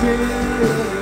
feel